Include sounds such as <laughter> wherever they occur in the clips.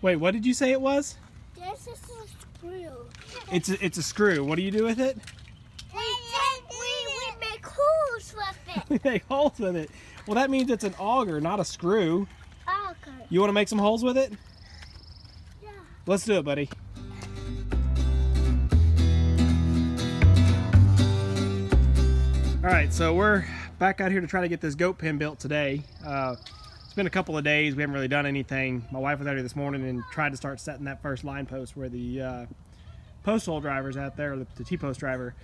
Wait, what did you say it was? This is a screw. It's a, it's a screw. What do you do with it? We, we, we make holes with it. <laughs> We make holes with it. Well, that means it's an auger, not a screw. Okay. You want to make some holes with it? Yeah. Let's do it, buddy. All right, so we're back out here to try to get this goat pen built today. Uh, been a couple of days. We haven't really done anything. My wife was out here this morning and tried to start setting that first line post where the uh, post hole driver's out there, the, the T-post driver.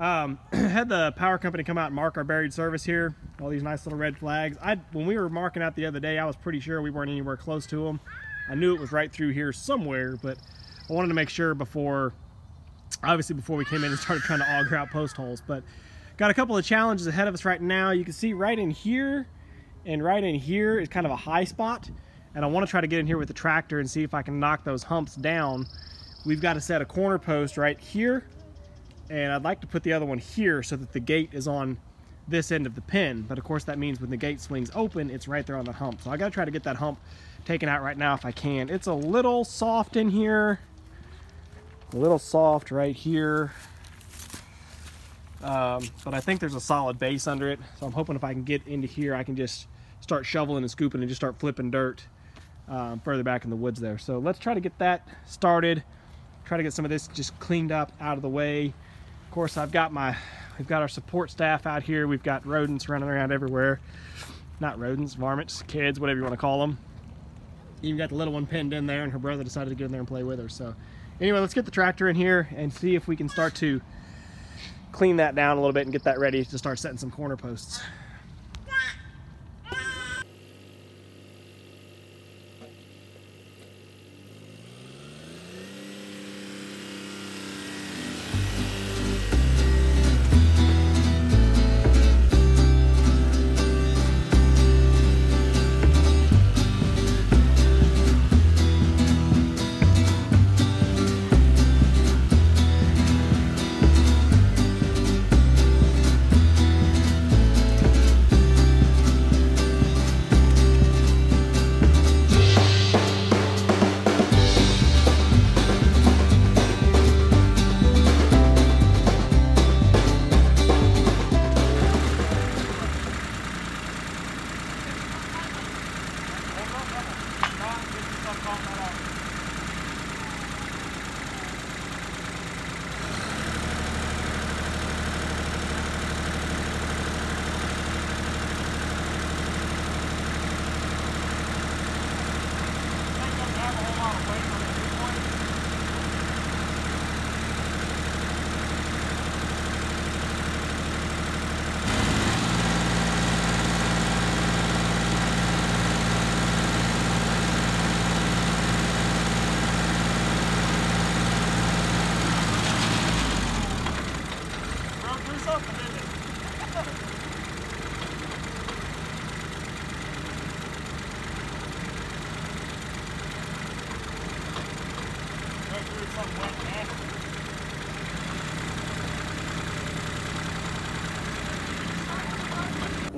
Um, <clears throat> had the power company come out and mark our buried service here. All these nice little red flags. I when we were marking out the other day, I was pretty sure we weren't anywhere close to them. I knew it was right through here somewhere, but I wanted to make sure before, obviously before we came in and started trying to auger out post holes. But got a couple of challenges ahead of us right now. You can see right in here and right in here is kind of a high spot. And I want to try to get in here with the tractor and see if I can knock those humps down. We've got to set a corner post right here. And I'd like to put the other one here so that the gate is on this end of the pin. But of course that means when the gate swings open, it's right there on the hump. So I gotta try to get that hump taken out right now if I can. It's a little soft in here. A little soft right here. Um, but I think there's a solid base under it. So I'm hoping if I can get into here, I can just start shoveling and scooping and just start flipping dirt um, further back in the woods there. So let's try to get that started. Try to get some of this just cleaned up out of the way. Of course, I've got my, we've got our support staff out here. We've got rodents running around everywhere. Not rodents, varmints, kids, whatever you want to call them. Even got the little one pinned in there and her brother decided to get in there and play with her. So anyway, let's get the tractor in here and see if we can start to clean that down a little bit and get that ready to start setting some corner posts.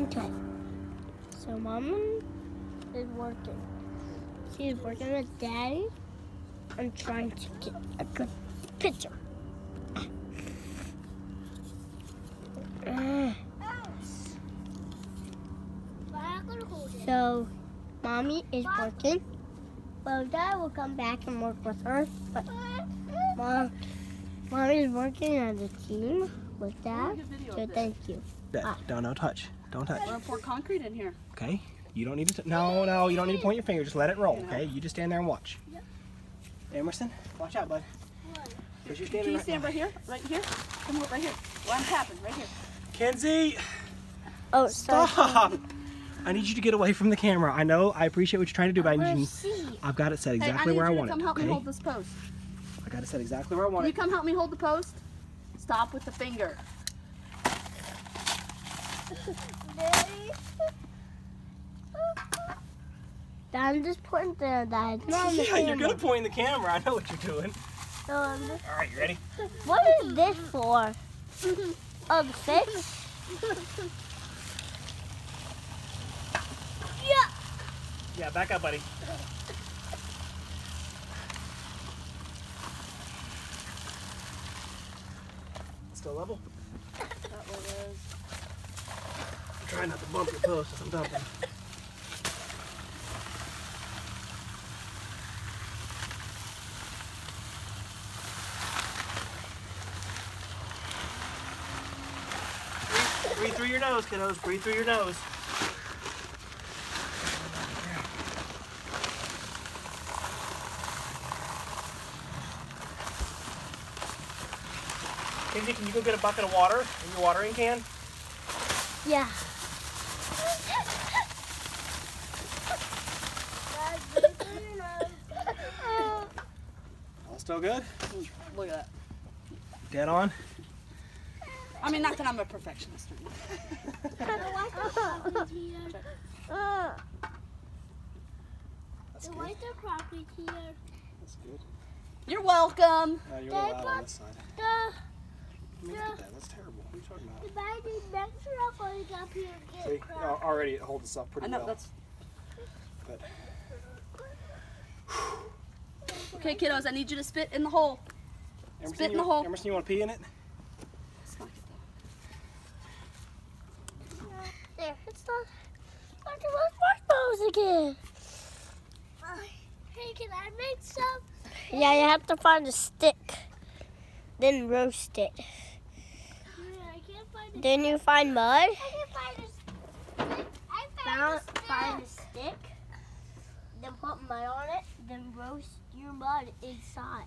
Okay. So mom is working. She's working with daddy. I'm trying to get a good picture. So mommy is working. Well, dad will come back and work with her. But mom, mommy is working on the team with dad. So thank you. Ah. Don't, no touch. Don't touch. We're gonna pour concrete in here. Okay? You don't need to, no, no, you don't need to point your finger. Just let it roll, okay? You just stand there and watch. Yep. Emerson, watch out, bud. Because you're Can you right stand right here? Right here? Come over right here. Well, I'm tapping right here. Kenzie, Oh, sorry. Stop! I need you to get away from the camera. I know, I appreciate what you're trying to do, but I need you, Let's see. I've got it set Hey, exactly I need where I you want to come it, help me hold this post. I got it set exactly where I Can want you it. come help me hold the post? Stop with the finger. <laughs> I'm just putting the that. Not on the Yeah, you're gonna point in the camera. I know what you're doing. So All right, you ready? what is this for? <laughs> oh, the fish? <laughs> Yeah. Yeah, back up, buddy. Still level? that one is. I'm trying not to bump your post as I'm dumping. Breathe through your nose, kiddos. Breathe through your nose. Kenzie, can you go get a bucket of water in your watering can? Yeah. All still good? Look at that. Dead on. I mean, not that I'm a perfectionist or. That's The white the property here. That's good. You're welcome. Now you're allowed on this side. The I at that. That's terrible. What are you talking about? the baby next up when he up here and get al- crap. already it holds us up pretty I know well. that's But <sighs> okay, kiddos. I need you to spit in the hole. Emerson, Spit in you, the hole. Emerson, you want to pee in it? There, it's not. Look at those marshmallows again. Uh, hey, can I make some? Yeah, you have to find a stick, then roast it. Then you find mud. I can find a stick. I found, a stick. Find a stick. Then put mud on it. Then roast your mud inside.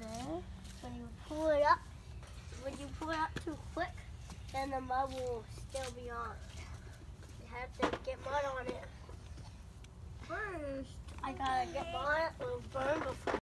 There. When you pull it up, when you pull it up too quick, then the mud will still be on. You have to get mud on it. First, I gotta get mud